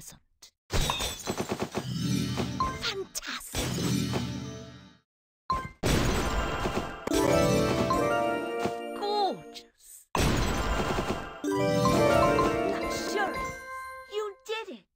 magnificent. Fantastic! Gorgeous! Luxurious! You did it!